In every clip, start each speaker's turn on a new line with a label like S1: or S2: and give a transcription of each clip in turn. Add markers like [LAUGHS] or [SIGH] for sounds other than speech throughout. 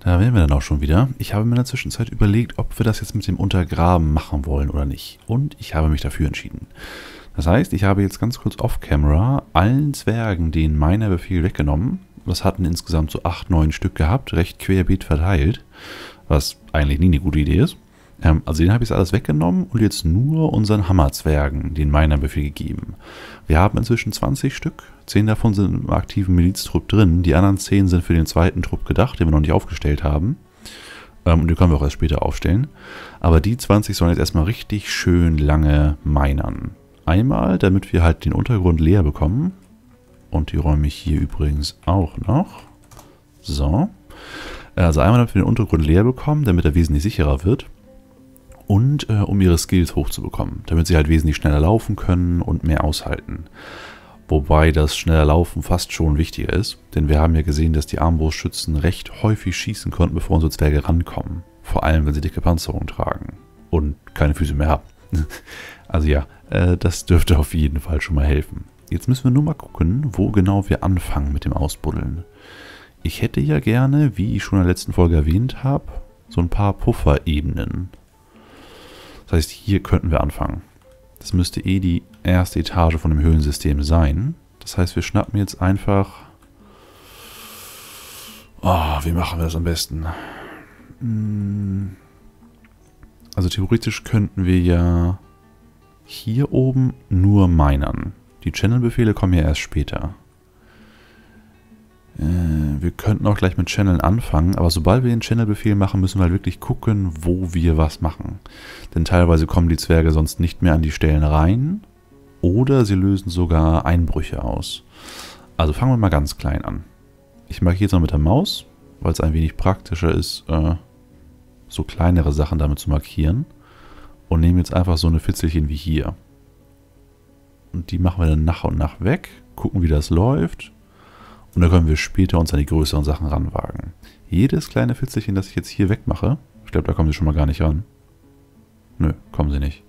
S1: Da wären wir dann auch schon wieder. Ich habe mir in der Zwischenzeit überlegt, ob wir das jetzt mit dem Untergraben machen wollen oder nicht. Und ich habe mich dafür entschieden. Das heißt, ich habe jetzt ganz kurz off-camera allen Zwergen den Miner-Befehl weggenommen. Das hatten insgesamt so 8, 9 Stück gehabt, recht querbeet verteilt. Was eigentlich nie eine gute Idee ist. Ähm, also den habe ich alles weggenommen und jetzt nur unseren Hammerzwergen den Miner-Befehl gegeben. Wir haben inzwischen 20 Stück. 10 davon sind im aktiven Miliztrupp drin. Die anderen 10 sind für den zweiten Trupp gedacht, den wir noch nicht aufgestellt haben. Ähm, und die können wir auch erst später aufstellen. Aber die 20 sollen jetzt erstmal richtig schön lange minern. Einmal, damit wir halt den Untergrund leer bekommen. Und die räume ich hier übrigens auch noch. So. Also einmal, damit wir den Untergrund leer bekommen, damit er wesentlich sicherer wird und äh, um ihre Skills hochzubekommen, damit sie halt wesentlich schneller laufen können und mehr aushalten. Wobei das schneller Laufen fast schon wichtiger ist, denn wir haben ja gesehen, dass die Armbrustschützen recht häufig schießen konnten, bevor unsere Zwerge rankommen. Vor allem, wenn sie dicke Panzerung tragen und keine Füße mehr haben. [LAUGHS] also ja, äh, das dürfte auf jeden Fall schon mal helfen. Jetzt müssen wir nur mal gucken, wo genau wir anfangen mit dem Ausbuddeln. Ich hätte ja gerne, wie ich schon in der letzten Folge erwähnt habe, so ein paar Pufferebenen. Das heißt, hier könnten wir anfangen. Das müsste eh die erste Etage von dem Höhlensystem sein. Das heißt, wir schnappen jetzt einfach... Oh, wie machen wir das am besten? Hm. Also theoretisch könnten wir ja hier oben nur minern. Die Channel-Befehle kommen ja erst später. Äh, wir könnten auch gleich mit Channel anfangen, aber sobald wir den Channel-Befehl machen, müssen wir halt wirklich gucken, wo wir was machen. Denn teilweise kommen die Zwerge sonst nicht mehr an die Stellen rein oder sie lösen sogar Einbrüche aus. Also fangen wir mal ganz klein an. Ich mache jetzt noch mit der Maus, weil es ein wenig praktischer ist, äh, so kleinere Sachen damit zu markieren. Und nehme jetzt einfach so eine Fitzelchen wie hier. Und die machen wir dann nach und nach weg, gucken wie das läuft und dann können wir später uns an die größeren Sachen ranwagen. Jedes kleine Fitzelchen, das ich jetzt hier wegmache, ich glaube, da kommen sie schon mal gar nicht ran. Nö, kommen sie nicht.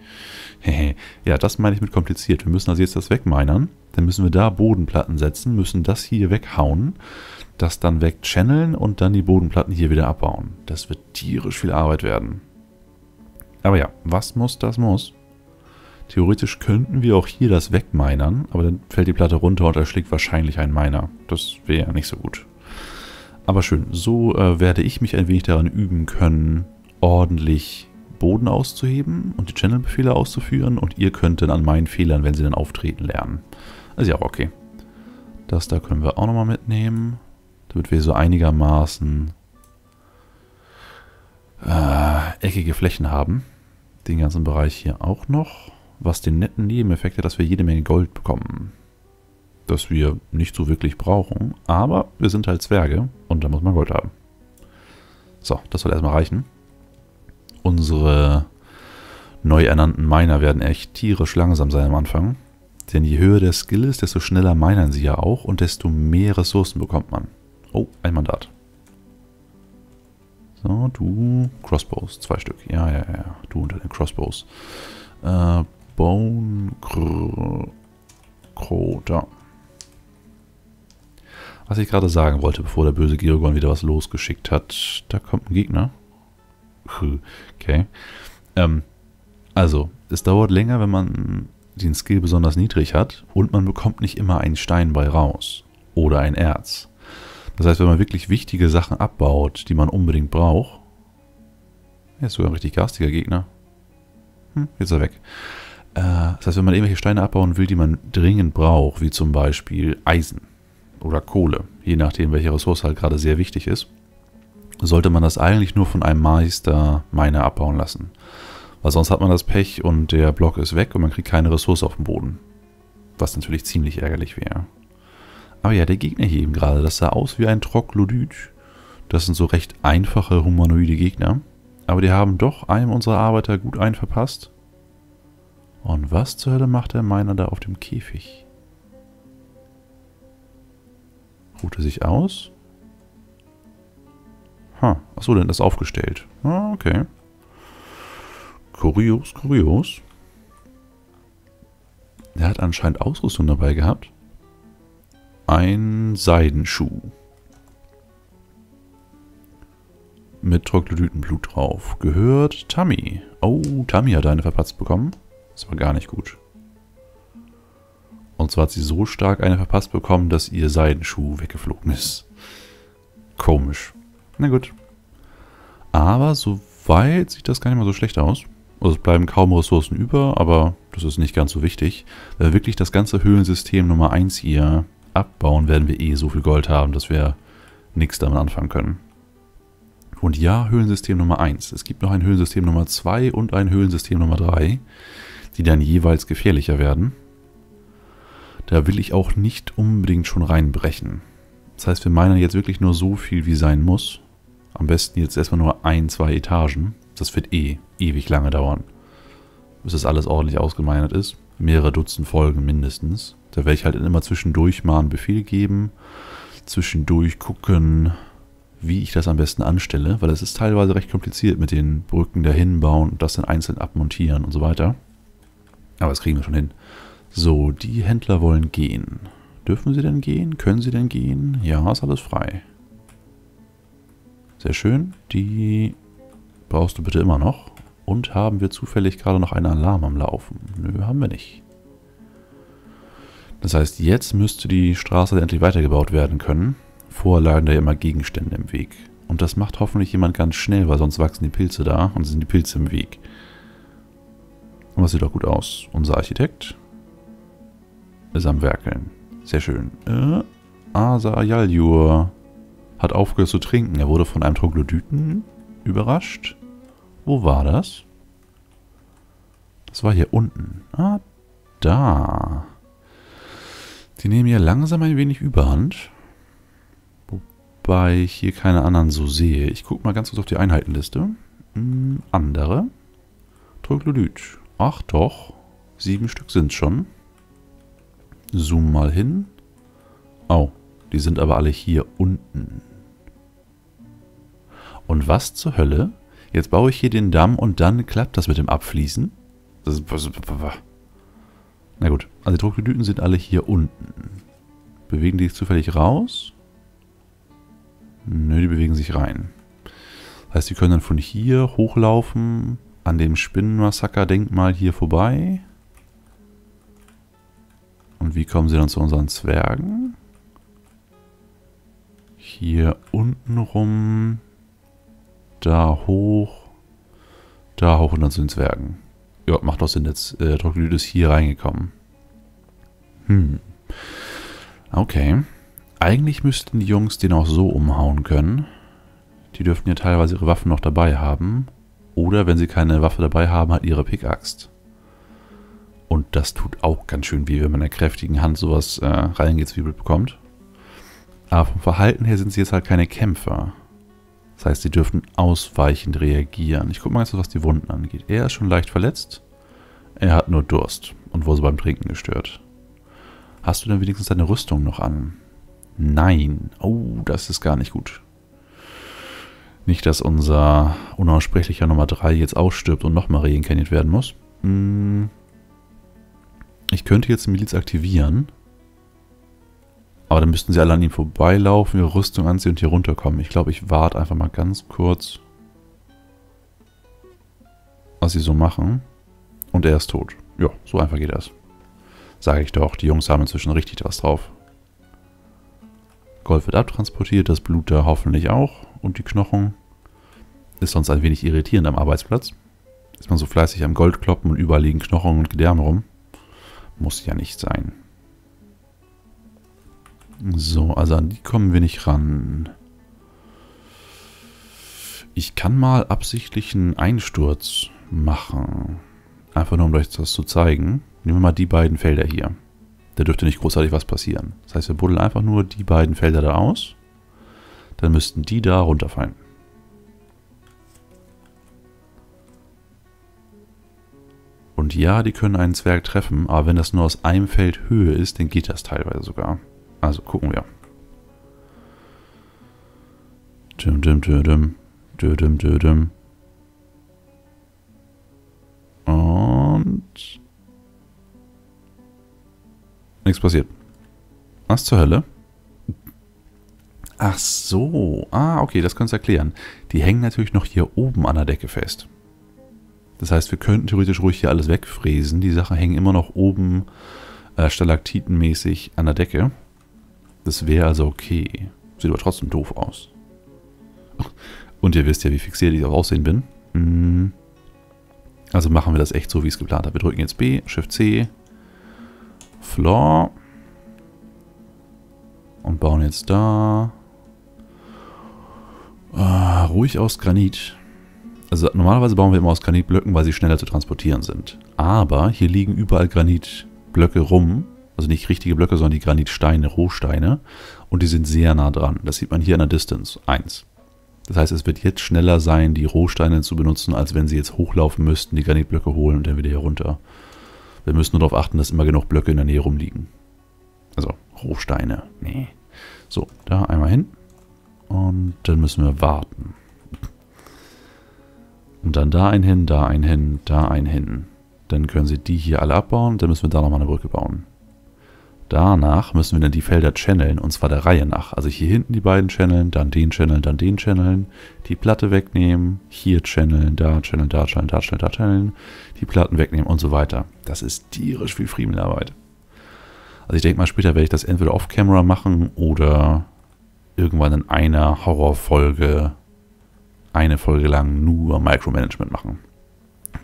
S1: ja, das meine ich mit kompliziert. Wir müssen also jetzt das wegminern. Dann müssen wir da Bodenplatten setzen, müssen das hier weghauen, das dann wegchanneln und dann die Bodenplatten hier wieder abbauen. Das wird tierisch viel Arbeit werden. Aber ja, was muss, das muss. Theoretisch könnten wir auch hier das wegminern, aber dann fällt die Platte runter und erschlägt wahrscheinlich ein Miner. Das wäre ja nicht so gut. Aber schön, so äh, werde ich mich ein wenig daran üben können, ordentlich Boden auszuheben und die Channel-Befehle auszuführen und ihr könnt dann an meinen Fehlern, wenn sie dann auftreten, lernen. Also ja, okay. Das da können wir auch nochmal mitnehmen, damit wir so einigermaßen äh, eckige Flächen haben. Den ganzen Bereich hier auch noch was den netten Nebeneffekt hat, dass wir jede Menge Gold bekommen. Das wir nicht so wirklich brauchen, aber wir sind halt Zwerge und da muss man Gold haben. So, das soll erstmal reichen. Unsere neu ernannten Miner werden echt tierisch langsam sein am Anfang. Denn je höher der Skill ist, desto schneller minern sie ja auch und desto mehr Ressourcen bekommt man. Oh, ein Mandat. So, du Crossbows, zwei Stück. Ja, ja, ja, du unter den Crossbows. Äh, Bone Crota. Was ich gerade sagen wollte, bevor der böse Georgon wieder was losgeschickt hat. Da kommt ein Gegner. Okay. Ähm, also, es dauert länger, wenn man den Skill besonders niedrig hat und man bekommt nicht immer einen Stein bei raus. Oder ein Erz. Das heißt, wenn man wirklich wichtige Sachen abbaut, die man unbedingt braucht. Er ist sogar ein richtig garstiger Gegner. Hm, jetzt ist er weg. Äh, das heißt, wenn man irgendwelche Steine abbauen will, die man dringend braucht, wie zum Beispiel Eisen oder Kohle, je nachdem, welche Ressource halt gerade sehr wichtig ist, sollte man das eigentlich nur von einem Meister Miner abbauen lassen. Weil sonst hat man das Pech und der Block ist weg und man kriegt keine Ressource auf dem Boden. Was natürlich ziemlich ärgerlich wäre. Aber ja, der Gegner hier eben gerade, das sah aus wie ein Troglodyt. Das sind so recht einfache humanoide Gegner. Aber die haben doch einem unserer Arbeiter gut einverpasst und was zur Hölle macht der Miner da auf dem Käfig? Ruht er sich aus? Ha, achso, denn das aufgestellt. Ah, okay. Kurios, kurios. Er hat anscheinend Ausrüstung dabei gehabt. Ein Seidenschuh. mit Troglodytenblut drauf. Gehört Tammy. Oh, Tammy hat eine verpatzt bekommen. Das war gar nicht gut. Und zwar hat sie so stark eine verpasst bekommen, dass ihr Seidenschuh weggeflogen ist. Komisch. Na gut. Aber soweit sieht das gar nicht mal so schlecht aus. Also es bleiben kaum Ressourcen über, aber das ist nicht ganz so wichtig. Wenn wir wirklich das ganze Höhlensystem Nummer 1 hier abbauen, werden wir eh so viel Gold haben, dass wir nichts damit anfangen können. Und ja, Höhlensystem Nummer 1. Es gibt noch ein Höhlensystem Nummer 2 und ein Höhlensystem Nummer 3, die dann jeweils gefährlicher werden. Da will ich auch nicht unbedingt schon reinbrechen. Das heißt, wir meinen jetzt wirklich nur so viel, wie sein muss. Am besten jetzt erstmal nur ein, zwei Etagen. Das wird eh ewig lange dauern. Bis das alles ordentlich ausgemeinert ist. Mehrere Dutzend Folgen mindestens. Da werde ich halt immer zwischendurch mal einen Befehl geben. Zwischendurch gucken, wie ich das am besten anstelle. Weil es ist teilweise recht kompliziert mit den Brücken dahin bauen und das dann einzeln abmontieren und so weiter. Aber das kriegen wir schon hin. So, die Händler wollen gehen. Dürfen sie denn gehen? Können sie denn gehen? Ja, ist alles frei. Sehr schön. Die brauchst du bitte immer noch. Und haben wir zufällig gerade noch einen Alarm am Laufen? Nö, haben wir nicht. Das heißt, jetzt müsste die Straße endlich weitergebaut werden können. Vorher lagen da ja immer Gegenstände im Weg. Und das macht hoffentlich jemand ganz schnell, weil sonst wachsen die Pilze da und sind die Pilze im Weg. Und das sieht doch gut aus. Unser Architekt ist am Werkeln. Sehr schön. Äh, Asa Yaljur hat aufgehört zu trinken. Er wurde von einem Troglodyten überrascht. Wo war das? Das war hier unten. Ah, da. Die nehmen hier langsam ein wenig Überhand. Wobei ich hier keine anderen so sehe. Ich gucke mal ganz kurz auf die Einheitenliste. Hm, andere. Troglodyt. Ach doch. Sieben Stück sind schon. Zoom mal hin. Oh, die sind aber alle hier unten. Und was zur Hölle? Jetzt baue ich hier den Damm und dann klappt das mit dem Abfließen? Das ist... Na gut, also die Troglodyten sind alle hier unten. Bewegen die sich zufällig raus? Nö, die bewegen sich rein. Das heißt, die können dann von hier hochlaufen, an dem Spinnenmassaker-Denkmal hier vorbei. Und wie kommen sie dann zu unseren Zwergen? Hier unten rum, da hoch, da hoch und dann zu den Zwergen. Ja, macht doch Sinn, jetzt äh, Troglodyt ist hier reingekommen. Hm. Okay. Eigentlich müssten die Jungs den auch so umhauen können. Die dürften ja teilweise ihre Waffen noch dabei haben. Oder wenn sie keine Waffe dabei haben, halt ihre Pickaxe. Und das tut auch ganz schön weh, wenn man in einer kräftigen Hand sowas äh, reingezwiebelt bekommt. Aber vom Verhalten her sind sie jetzt halt keine Kämpfer. Das heißt, sie dürfen ausweichend reagieren. Ich gucke mal jetzt, was die Wunden angeht. Er ist schon leicht verletzt. Er hat nur Durst und wurde beim Trinken gestört. Hast du denn wenigstens deine Rüstung noch an? Nein. Oh, das ist gar nicht gut. Nicht, dass unser unaussprechlicher Nummer 3 jetzt ausstirbt und nochmal reinkarniert werden muss. Hm. Ich könnte jetzt Miliz aktivieren. Aber dann müssten sie alle an ihm vorbeilaufen, ihre Rüstung anziehen und hier runterkommen. Ich glaube, ich warte einfach mal ganz kurz, was sie so machen. Und er ist tot. Ja, so einfach geht das. Sage ich doch, die Jungs haben inzwischen richtig was drauf. Gold wird abtransportiert, das Blut da hoffentlich auch. Und die Knochen. Ist sonst ein wenig irritierend am Arbeitsplatz. Ist man so fleißig am Gold kloppen und überall liegen Knochen und Gedärme rum. Muss ja nicht sein. So, also an die kommen wir nicht ran. Ich kann mal absichtlich einen Einsturz machen. Einfach nur, um euch das zu zeigen. Nehmen wir mal die beiden Felder hier. Da dürfte nicht großartig was passieren. Das heißt, wir buddeln einfach nur die beiden Felder da aus. Dann müssten die da runterfallen. Und ja, die können einen Zwerg treffen, aber wenn das nur aus einem Feld Höhe ist, dann geht das teilweise sogar. Also gucken wir. Düm, düm, düm, düm. Düm, düm, düm. Und... Nichts passiert. Was zur Hölle? Ach so. Ah, okay, das kannst du erklären. Die hängen natürlich noch hier oben an der Decke fest. Das heißt, wir könnten theoretisch ruhig hier alles wegfräsen. Die Sachen hängen immer noch oben äh, stalaktitenmäßig an der Decke. Das wäre also okay. Sieht aber trotzdem doof aus. Und ihr wisst ja, wie fixiert ich auf Aussehen bin. Hm. Also machen wir das echt so, wie ich es geplant habe. Wir drücken jetzt B, Shift C, Floor und bauen jetzt da äh, ruhig aus Granit. Also normalerweise bauen wir immer aus Granitblöcken, weil sie schneller zu transportieren sind. Aber hier liegen überall Granitblöcke rum. Also nicht richtige Blöcke, sondern die Granitsteine, Rohsteine. Und die sind sehr nah dran. Das sieht man hier in der Distance 1. Das heißt, es wird jetzt schneller sein, die Rohsteine zu benutzen, als wenn sie jetzt hochlaufen müssten, die Granitblöcke holen und dann wieder hier runter. Wir müssen nur darauf achten, dass immer genug Blöcke in der Nähe rumliegen. Also Rohsteine. Nee. So, da einmal hin. Und dann müssen wir warten. Und dann da ein hin, da ein hin, da ein hin. Dann können sie die hier alle abbauen. Dann müssen wir da nochmal eine Brücke bauen. Danach müssen wir dann die Felder channeln, und zwar der Reihe nach. Also hier hinten die beiden channeln, dann den channeln, dann den channeln, die Platte wegnehmen, hier channeln, da channeln, da channeln, da channeln, da channeln, die Platten wegnehmen und so weiter. Das ist tierisch viel Friemelarbeit. Also ich denke mal, später werde ich das entweder off-camera machen oder irgendwann in einer Horrorfolge eine Folge lang nur Micromanagement machen.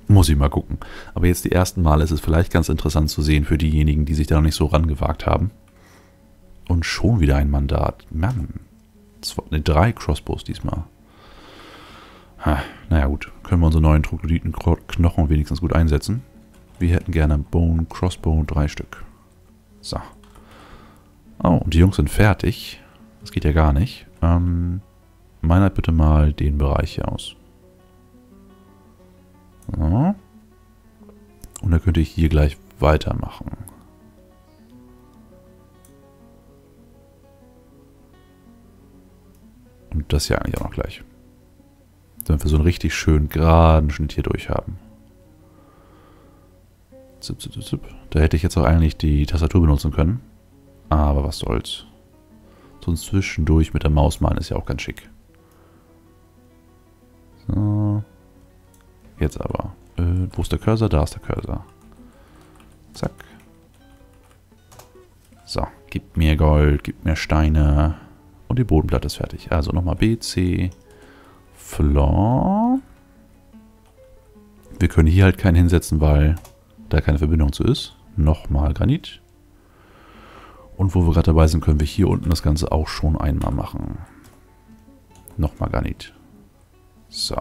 S1: Muss ich mal gucken. Aber jetzt die ersten Male ist es vielleicht ganz interessant zu sehen für diejenigen, die sich da noch nicht so rangewagt haben. Und schon wieder ein Mandat. Mann. Zwei, drei Crossbows diesmal. Ha, naja gut, können wir unsere neuen Troglodyten-Knochen wenigstens gut einsetzen. Wir hätten gerne Bone Crossbow drei Stück. So. Oh, und die Jungs sind fertig. Das geht ja gar nicht. Ähm, meinert bitte mal den Bereich hier aus. So. Und dann könnte ich hier gleich weitermachen. Und das hier eigentlich auch noch gleich. Damit wir so einen richtig schön geraden Schnitt hier durch haben. Zip, zip, zip. Da hätte ich jetzt auch eigentlich die Tastatur benutzen können. Aber was soll's. So Zwischendurch mit der Maus malen ist ja auch ganz schick. So. Jetzt aber. Äh, wo ist der Cursor? Da ist der Cursor. Zack. So, gib mir Gold, gib mir Steine. Und die Bodenplatte ist fertig. Also nochmal B, C, Floor. Wir können hier halt keinen hinsetzen, weil da keine Verbindung zu ist. Nochmal Granit. Und wo wir gerade dabei sind, können wir hier unten das Ganze auch schon einmal machen. Nochmal Granit. So.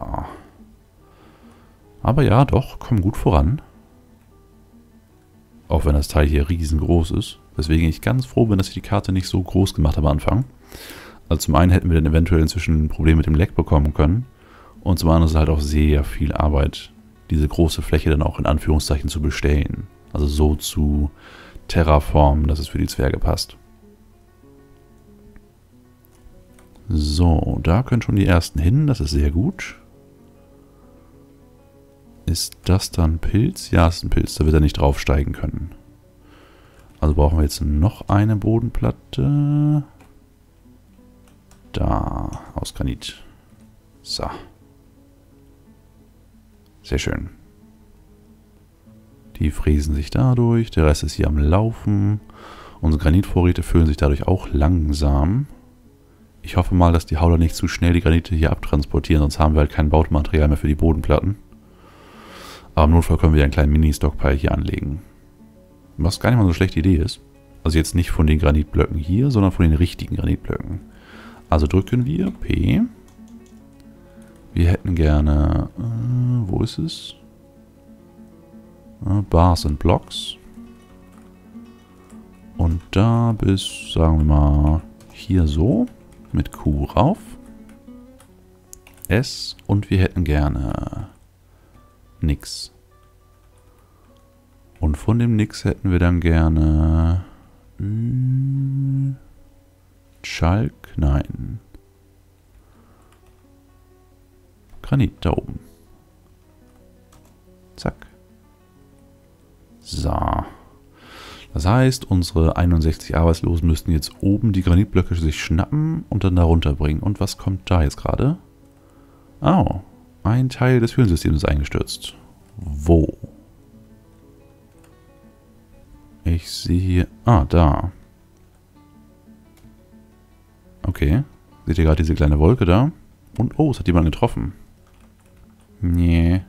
S1: Aber ja, doch, komm gut voran. Auch wenn das Teil hier riesengroß ist. Weswegen ich ganz froh bin, dass ich die Karte nicht so groß gemacht habe am Anfang. Also zum einen hätten wir dann eventuell inzwischen ein Problem mit dem Leck bekommen können. Und zum anderen ist es halt auch sehr viel Arbeit, diese große Fläche dann auch in Anführungszeichen zu bestellen. Also so zu terraformen, dass es für die Zwerge passt. So, da können schon die ersten hin, das ist sehr gut. Ist das dann Pilz? Ja, ist ein Pilz, da wird er nicht draufsteigen können. Also brauchen wir jetzt noch eine Bodenplatte. Da, aus Granit. So. Sehr schön. Die fräsen sich dadurch, der Rest ist hier am Laufen. Unsere Granitvorräte füllen sich dadurch auch langsam. Ich hoffe mal, dass die Hauler nicht zu schnell die Granite hier abtransportieren, sonst haben wir halt kein Baumaterial mehr für die Bodenplatten. Aber im Notfall können wir einen kleinen Mini-Stockpile hier anlegen. Was gar nicht mal so eine schlechte Idee ist. Also jetzt nicht von den Granitblöcken hier, sondern von den richtigen Granitblöcken. Also drücken wir P. Wir hätten gerne... Äh, wo ist es? Bars und Blocks. Und da bis, sagen wir mal, hier so. Mit Q rauf. S. Und wir hätten gerne nix. Und von dem nix hätten wir dann gerne... Hm, Schalk? Nein. Granit da oben. Zack. So. Das heißt, unsere 61 Arbeitslosen müssten jetzt oben die Granitblöcke sich schnappen und dann da runterbringen. Und was kommt da jetzt gerade? Oh, ein Teil des Höhlensystems ist eingestürzt. Wo? Ich sehe... Ah, da. Okay. Seht ihr gerade diese kleine Wolke da? Und, oh, es hat jemand getroffen. Nee.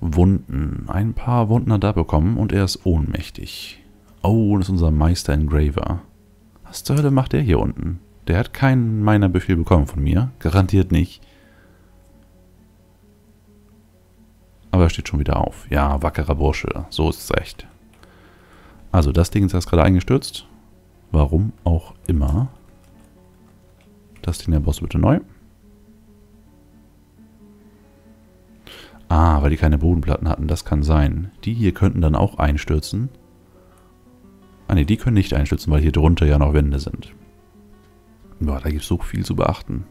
S1: Wunden. Ein paar Wunden hat er bekommen und er ist ohnmächtig. Oh, das ist unser Meister Engraver. Was zur Hölle macht der hier unten? Der hat keinen meiner Befehl bekommen von mir. Garantiert nicht. Aber er steht schon wieder auf. Ja, wackerer Bursche. So ist es echt. Also, das Ding ist erst gerade eingestürzt. Warum auch immer. Das Ding der Boss bitte neu. Ah, weil die keine Bodenplatten hatten. Das kann sein. Die hier könnten dann auch einstürzen. Ah ne, die können nicht einstürzen, weil hier drunter ja noch Wände sind. Boah, da gibt es so viel zu beachten.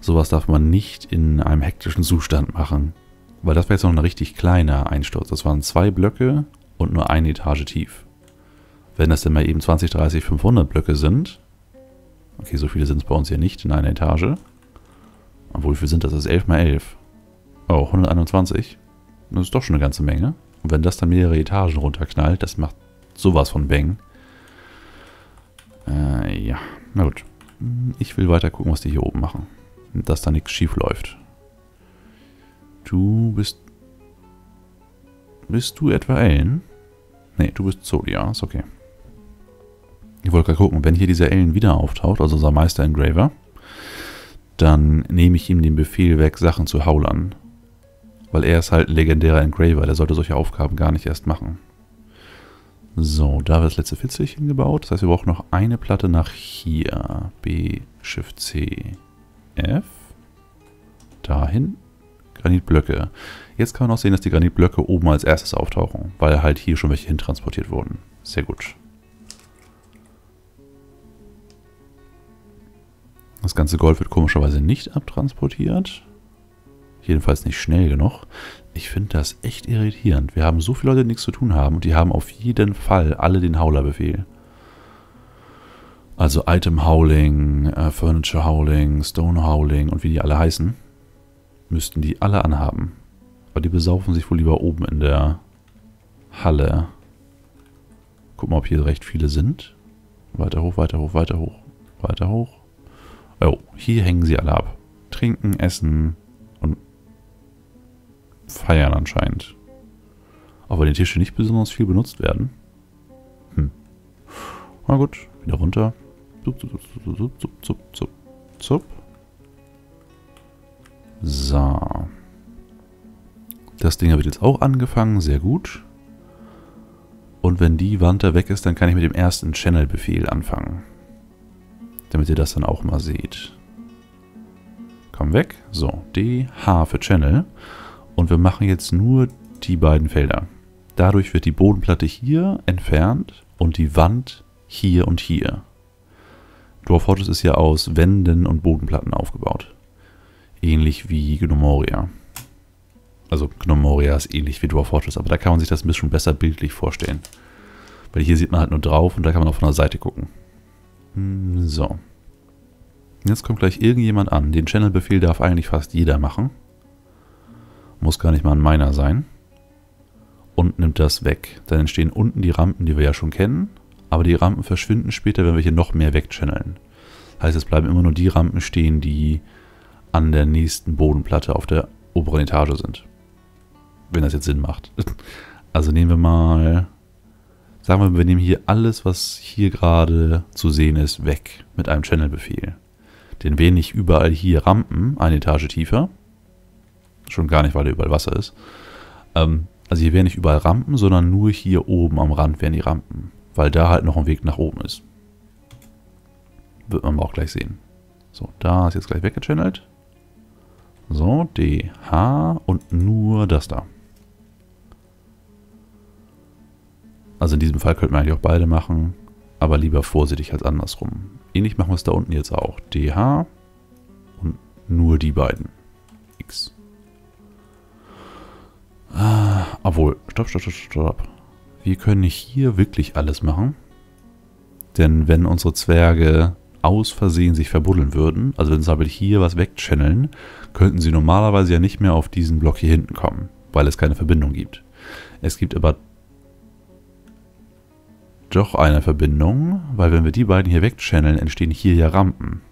S1: Sowas darf man nicht in einem hektischen Zustand machen. Weil das wäre jetzt noch ein richtig kleiner Einsturz. Das waren zwei Blöcke und nur eine Etage tief. Wenn das denn mal eben 20, 30, 500 Blöcke sind. Okay, so viele sind es bei uns hier nicht in einer Etage. Obwohl, wie viel sind das? Das ist 11 mal 11. Oh, 121. Das ist doch schon eine ganze Menge. Und wenn das dann mehrere Etagen runterknallt, das macht sowas von Bang. Äh, ja. Na gut. Ich will weiter gucken, was die hier oben machen. Dass da nichts schief läuft. Du bist... Bist du etwa Ellen? Nee, du bist Zodia. Ist okay. Ich wollte gerade gucken, wenn hier dieser Ellen wieder auftaucht, also unser Meister Engraver, dann nehme ich ihm den Befehl weg, Sachen zu haulern. Weil er ist halt ein legendärer Engraver, der sollte solche Aufgaben gar nicht erst machen. So, da wird das letzte Fitzelchen gebaut. Das heißt, wir brauchen noch eine Platte nach hier. B, Shift C, F. Dahin. Granitblöcke. Jetzt kann man auch sehen, dass die Granitblöcke oben als erstes auftauchen, weil halt hier schon welche hintransportiert wurden. Sehr gut. Das ganze Gold wird komischerweise nicht abtransportiert. Jedenfalls nicht schnell genug. Ich finde das echt irritierend. Wir haben so viele Leute, die nichts zu tun haben und die haben auf jeden Fall alle den Hauler-Befehl. Also Item Howling, äh, Furniture Howling, Stone Howling und wie die alle heißen, müssten die alle anhaben. Aber die besaufen sich wohl lieber oben in der Halle. Guck mal, ob hier recht viele sind. Weiter hoch, weiter hoch, weiter hoch, weiter hoch. Oh, hier hängen sie alle ab. Trinken, essen, feiern anscheinend. Auch weil die Tische nicht besonders viel benutzt werden. Hm. Na gut, wieder runter. Zup, zup, zup, zup, zup, zup, zup. So. Das Ding wird jetzt auch angefangen, sehr gut. Und wenn die Wand da weg ist, dann kann ich mit dem ersten Channel-Befehl anfangen. Damit ihr das dann auch mal seht. Komm weg. So, D, H für Channel. Und wir machen jetzt nur die beiden Felder. Dadurch wird die Bodenplatte hier entfernt und die Wand hier und hier. Dwarf Fortress ist ja aus Wänden und Bodenplatten aufgebaut. Ähnlich wie Gnomoria. Also Gnomoria ist ähnlich wie Dwarf Fortress, aber da kann man sich das ein bisschen besser bildlich vorstellen. Weil hier sieht man halt nur drauf und da kann man auch von der Seite gucken. Hm, so. Jetzt kommt gleich irgendjemand an. Den Channel-Befehl darf eigentlich fast jeder machen. Muss gar nicht mal ein meiner sein. Und nimmt das weg. Dann entstehen unten die Rampen, die wir ja schon kennen. Aber die Rampen verschwinden später, wenn wir hier noch mehr wegchanneln. Heißt, es bleiben immer nur die Rampen stehen, die an der nächsten Bodenplatte auf der oberen Etage sind. Wenn das jetzt Sinn macht. [LAUGHS] Also nehmen wir mal... Sagen wir, wir nehmen hier alles, was hier gerade zu sehen ist, weg mit einem Channel-Befehl. Den wählen nicht überall hier Rampen, eine Etage tiefer, Schon gar nicht, weil da überall Wasser ist. Ähm, also hier wären nicht überall Rampen, sondern nur hier oben am Rand wären die Rampen. Weil da halt noch ein Weg nach oben ist. Wird man auch gleich sehen. So, da ist jetzt gleich weggechannelt. So, DH und nur das da. Also in diesem Fall könnten wir eigentlich auch beide machen, aber lieber vorsichtig als andersrum. Ähnlich machen wir es da unten jetzt auch. DH und nur die beiden. X. Ah, obwohl, stopp, stopp, stopp, stopp. wir können hier wirklich alles machen. Denn wenn unsere Zwerge aus Versehen sich verbuddeln würden, also wenn sie aber hier was wegchanneln, könnten sie normalerweise ja nicht mehr auf diesen Block hier hinten kommen, weil es keine Verbindung gibt. Es gibt aber doch eine Verbindung, weil wenn wir die beiden hier wegchanneln, entstehen hier ja Rampen.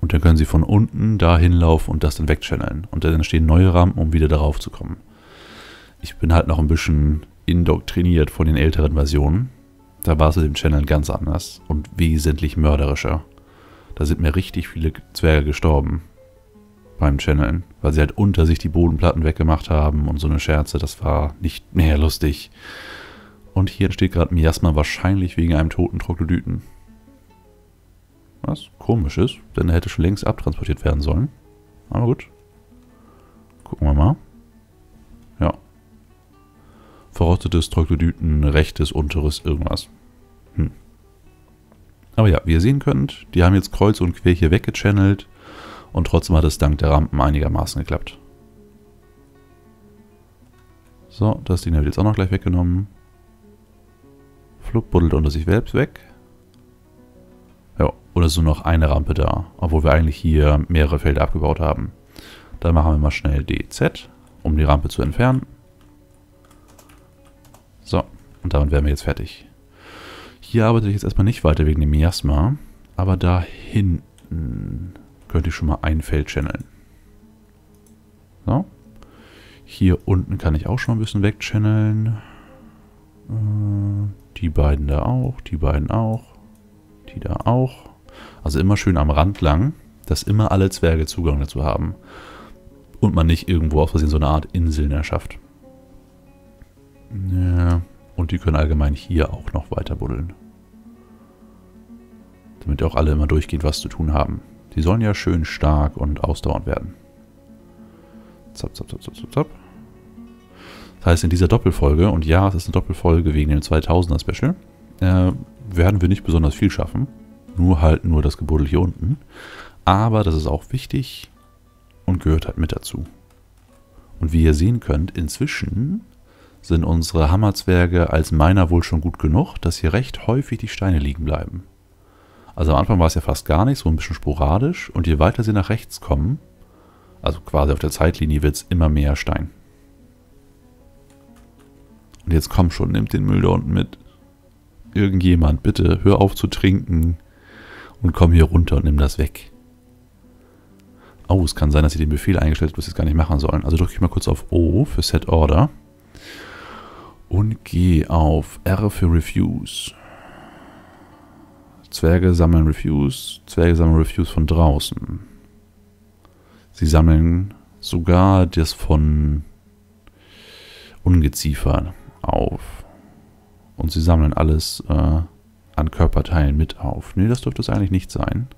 S1: Und dann können sie von unten da hinlaufen und das dann wegchanneln. Und dann entstehen neue Rampen, um wieder darauf zu kommen. Ich bin halt noch ein bisschen indoktriniert von den älteren Versionen. Da war es mit dem Channel ganz anders und wesentlich mörderischer. Da sind mir richtig viele Zwerge gestorben beim Channeln, weil sie halt unter sich die Bodenplatten weggemacht haben und so eine Scherze. Das war nicht mehr lustig. Und hier entsteht gerade Miasma wahrscheinlich wegen einem toten Troglodyten. Was komisch ist, denn er hätte schon längst abtransportiert werden sollen. Aber gut. Gucken wir mal. Ja. Verrostetes Troglodyten, rechtes, unteres, irgendwas. Hm. Aber ja, wie ihr sehen könnt, die haben jetzt kreuz und quer hier weggechannelt und trotzdem hat es dank der Rampen einigermaßen geklappt. So, das Ding ich jetzt auch noch gleich weggenommen. Flupp buddelt unter sich selbst weg. Ja, oder nur noch eine Rampe da, obwohl wir eigentlich hier mehrere Felder abgebaut haben. Dann machen wir mal schnell DZ, um die Rampe zu entfernen. So, und damit wären wir jetzt fertig. Hier arbeite ich jetzt erstmal nicht weiter wegen dem Miasma, aber da hinten könnte ich schon mal ein Feld channeln. So. Hier unten kann ich auch schon ein bisschen wegchanneln. Äh, die beiden da auch, die beiden auch, die da auch. Also immer schön am Rand lang, dass immer alle Zwerge Zugang dazu haben. Und man nicht irgendwo aus Versehen so eine Art Inseln erschafft. Ja, und die können allgemein hier auch noch weiter buddeln. Damit auch alle immer durchgehend was zu tun haben. Die sollen ja schön stark und ausdauernd werden. Zap, zap, zap, zap, zap, zap. Das heißt, in dieser Doppelfolge, und ja, es ist eine Doppelfolge wegen dem 2000er Special, äh, werden wir nicht besonders viel schaffen. Nur halt nur das Gebuddel hier unten. Aber das ist auch wichtig und gehört halt mit dazu. Und wie ihr sehen könnt, inzwischen sind unsere Hammerzwerge als Miner wohl schon gut genug, dass hier recht häufig die Steine liegen bleiben. Also am Anfang war es ja fast gar nicht, so ein bisschen sporadisch. Und je weiter sie nach rechts kommen, also quasi auf der Zeitlinie, wird es immer mehr Stein. Und jetzt komm schon, nimmt den Müll da unten mit. Irgendjemand, bitte, hör auf zu trinken und komm hier runter und nimm das weg. Oh, es kann sein, dass ich den Befehl eingestellt habe, das jetzt gar nicht machen sollen. Also drücke ich mal kurz auf O für Set Order und gehe auf R für Refuse. Zwerge sammeln Refuse, Zwerge sammeln Refuse von draußen. Sie sammeln sogar das von Ungeziefer auf. Und sie sammeln alles äh, an Körperteilen mit auf. Nee, das dürfte es eigentlich nicht sein.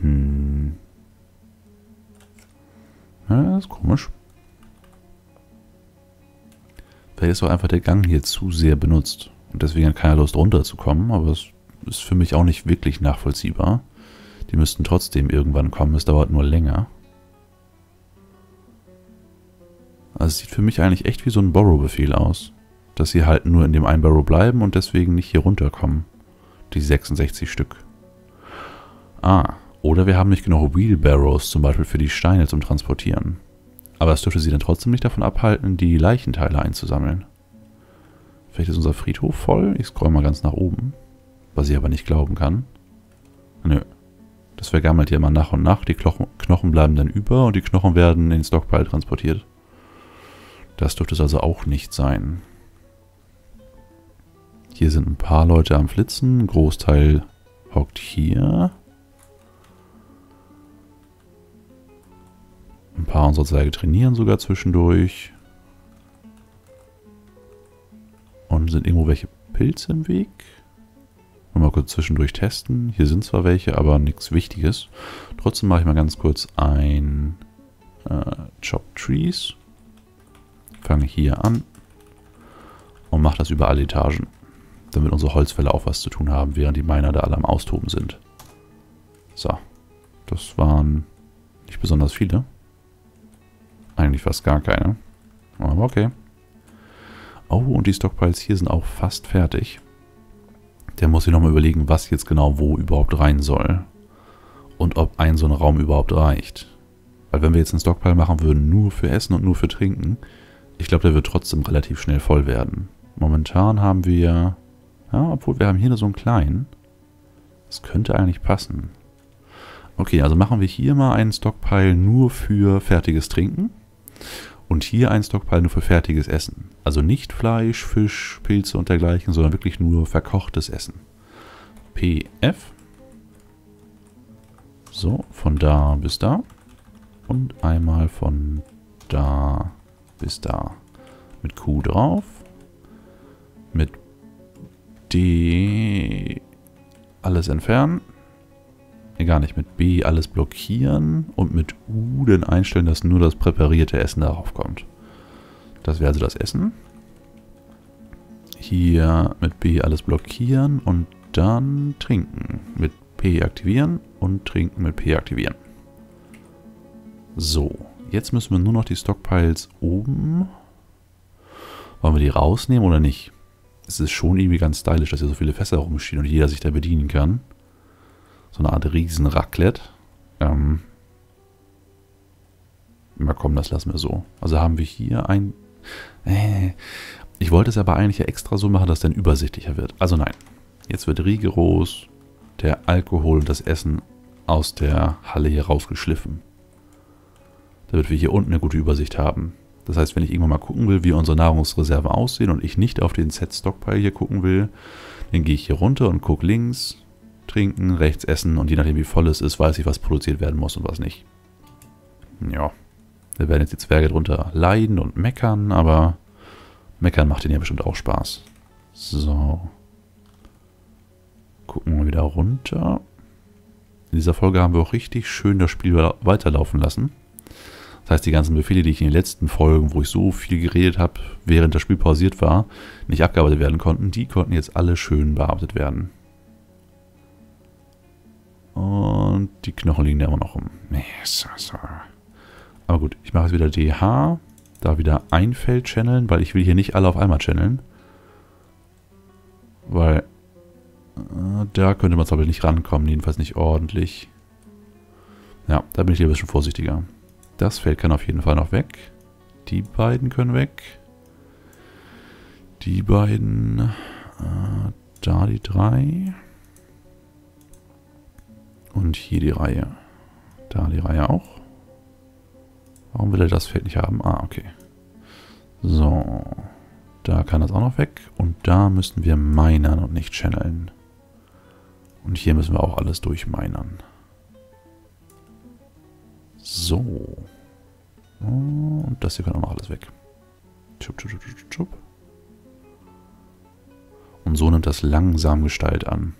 S1: Hm. Ja, das ist komisch. Vielleicht ist doch einfach der Gang hier zu sehr benutzt. Und deswegen hat keiner Lust runterzukommen, aber es ist für mich auch nicht wirklich nachvollziehbar. Die müssten trotzdem irgendwann kommen, es dauert nur länger. Also es sieht für mich eigentlich echt wie so ein Borrow-Befehl aus. Dass sie halt nur in dem einen Borrow bleiben und deswegen nicht hier runterkommen. Die 66 Stück. Ah, oder wir haben nicht genug Wheelbarrows zum Beispiel für die Steine zum Transportieren. Aber es dürfte sie dann trotzdem nicht davon abhalten, die Leichenteile einzusammeln. Vielleicht ist unser Friedhof voll. Ich scroll mal ganz nach oben. Was ich aber nicht glauben kann. Nö. Das vergammelt ja immer nach und nach. Die Knochen bleiben dann über und die Knochen werden in den Stockpile transportiert. Das dürfte es also auch nicht sein. Hier sind ein paar Leute am Flitzen. Ein Großteil hockt hier. Paar unserer Zwerge trainieren sogar zwischendurch. Und sind irgendwo welche Pilze im Weg? Mal kurz zwischendurch testen. Hier sind zwar welche, aber nichts Wichtiges. Trotzdem mache ich mal ganz kurz ein äh, Chop Trees. Fange hier an und mache das über alle Etagen, damit unsere Holzfälle auch was zu tun haben, während die Miner da alle am Austoben sind. So, das waren nicht besonders viele. Eigentlich fast gar keine. Aber okay. Oh, und die Stockpiles hier sind auch fast fertig. Der muss sich nochmal überlegen, was jetzt genau wo überhaupt rein soll. Und ob ein so ein Raum überhaupt reicht. Weil wenn wir jetzt einen Stockpile machen würden, nur für Essen und nur für Trinken, ich glaube, der wird trotzdem relativ schnell voll werden. Momentan haben wir, ja, obwohl wir haben hier nur so einen kleinen. Das könnte eigentlich passen. Okay, also machen wir hier mal einen Stockpile nur für fertiges Trinken. Und hier einen Stockpile nur für fertiges Essen. Also nicht Fleisch, Fisch, Pilze und dergleichen, sondern wirklich nur verkochtes Essen. PF. So, von da bis da. Und einmal von da bis da. Mit Q drauf. Mit D alles entfernen. Nee, gar nicht. Mit B alles blockieren. Und mit U dann einstellen, dass nur das präparierte Essen darauf kommt. Das wäre also das Essen. Hier mit B alles blockieren und dann trinken. Mit P aktivieren und trinken mit P aktivieren. So, jetzt müssen wir nur noch die Stockpiles oben. Wollen wir die rausnehmen oder nicht? Es ist schon irgendwie ganz stylisch, dass hier so viele Fässer rumstehen und jeder sich da bedienen kann. So eine Art riesen Raclette. Ähm, na komm, das lassen wir so. Also haben wir hier ein... Äh, ich wollte es aber eigentlich ja extra so machen, dass dann übersichtlicher wird. Also nein. Jetzt wird rigoros der Alkohol und das Essen aus der Halle hier rausgeschliffen damit wir hier unten eine gute Übersicht haben. Das heißt, wenn ich irgendwann mal gucken will, wie unsere Nahrungsreserven aussehen und ich nicht auf den Set-Stockpile hier gucken will, dann gehe ich hier runter und gucke links, trinken, rechts essen und je nachdem wie voll es ist, weiß ich, was produziert werden muss und was nicht. Ja, da werden jetzt die Zwerge drunter leiden und meckern, aber meckern macht ihnen ja bestimmt auch Spaß. So. Gucken wir wieder runter. In dieser Folge haben wir auch richtig schön das Spiel weiterlaufen lassen. Das heißt, die ganzen Befehle, die ich in den letzten Folgen, wo ich so viel geredet habe, während das Spiel pausiert war, nicht abgearbeitet werden konnten, die konnten jetzt alle schön bearbeitet werden. Die Knochen liegen da immer noch rum. Aber gut, ich mache jetzt wieder DH. Da wieder ein Feld channeln, weil ich will hier nicht alle auf einmal channeln. Weil äh, da könnte man zwar nicht rankommen, jedenfalls nicht ordentlich. Ja, da bin ich hier ein bisschen vorsichtiger. Das Feld kann auf jeden Fall noch weg. Die beiden können weg. Die beiden. Äh, da die drei. Und hier die Reihe. Da die Reihe auch. Warum will er das Feld nicht haben? Ah, okay. So. Da kann das auch noch weg. Und da müssen wir minern und nicht channeln. Und hier müssen wir auch alles durchminern. So. Und das hier kann auch noch alles weg. Schupp, schupp, schupp, schupp. Und so nimmt das langsam Gestalt an.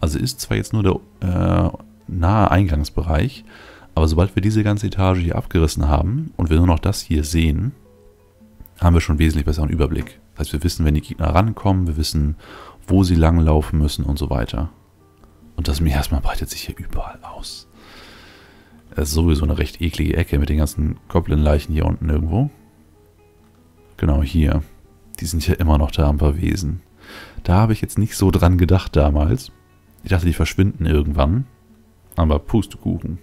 S1: Also ist zwar jetzt nur der äh, nahe Eingangsbereich, aber sobald wir diese ganze Etage hier abgerissen haben und wir nur noch das hier sehen, haben wir schon wesentlich besseren Überblick. Das heißt, wir wissen, wenn die Gegner rankommen, wir wissen, wo sie langlaufen müssen und so weiter. Und das Miasma breitet sich hier überall aus. Das ist sowieso eine recht eklige Ecke mit den ganzen Goblin-Leichen hier unten irgendwo. Genau hier. Die sind ja immer noch da am Verwesen. Da habe ich jetzt nicht so dran gedacht damals. Ich dachte, die verschwinden irgendwann. Aber Pustekuchen.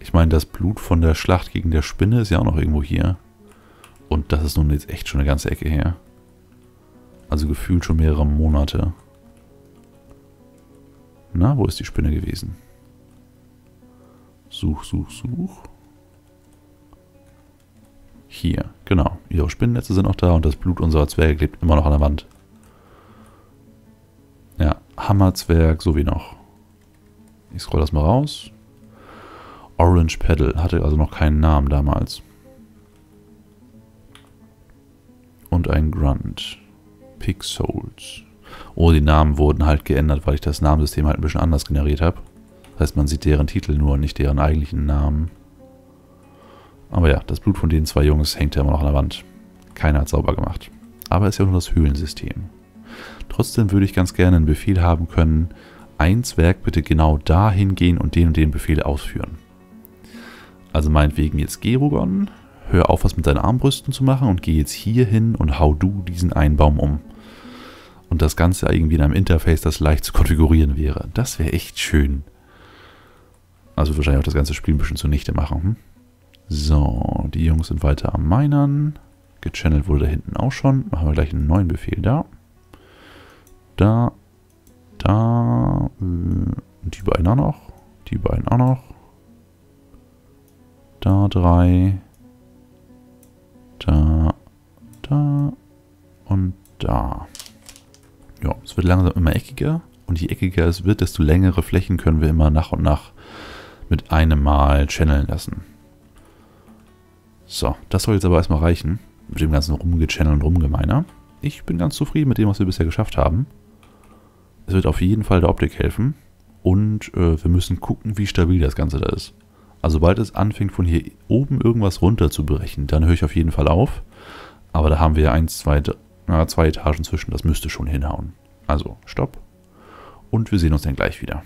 S1: Ich meine, das Blut von der Schlacht gegen der Spinne ist ja auch noch irgendwo hier. Und das ist nun jetzt echt schon eine ganze Ecke her. Also gefühlt schon mehrere Monate. Na, wo ist die Spinne gewesen? Such, such, such. Hier, genau. Ihre Spinnennetze sind noch da und das Blut unserer Zwerge klebt immer noch an der Wand. Ja, Hammerzwerg sowie noch. Ich scroll das mal raus. Orange Pedal hatte also noch keinen Namen damals. Und ein Grunt. Pig Souls. Oh, die Namen wurden halt geändert, weil ich das Namensystem halt ein bisschen anders generiert habe. Das heißt, man sieht deren Titel nur nicht deren eigentlichen Namen. Aber ja, das Blut von den zwei Jungs hängt ja immer noch an der Wand. Keiner hat sauber gemacht. Aber es ist ja nur das Höhlensystem. Trotzdem würde ich ganz gerne einen Befehl haben können, ein Zwerg bitte genau dahin gehen und den und den Befehl ausführen. Also meinetwegen jetzt Gerugon, hör auf, was mit deinen Armbrüsten zu machen und geh jetzt hier hin und hau du diesen einen Baum um. Und das Ganze irgendwie in einem Interface, das leicht zu konfigurieren wäre. Das wäre echt schön. Also wahrscheinlich auch das ganze Spiel ein bisschen zunichte machen. Hm? So, die Jungs sind weiter am Minern. Gechannelt wurde da hinten auch schon. Machen wir gleich einen neuen Befehl da. Da. Da. Äh, die beiden auch noch. Die beiden auch noch. Da drei. Da. Da. Und da. Ja, es wird langsam immer eckiger. Und je eckiger es wird, desto längere Flächen können wir immer nach und nach mit einem Mal channeln lassen. So, das soll jetzt aber erstmal reichen. Mit dem ganzen Rumgechannel und Rumgemeiner. Ich bin ganz zufrieden mit dem, was wir bisher geschafft haben. Es wird auf jeden Fall der Optik helfen. Und äh, wir müssen gucken, wie stabil das Ganze da ist. Also sobald es anfängt, von hier oben irgendwas runter zu brechen, dann höre ich auf jeden Fall auf. Aber da haben wir eins, zwei, na, zwei Etagen zwischen. Das müsste schon hinhauen. Also, stopp. Und wir sehen uns dann gleich wieder.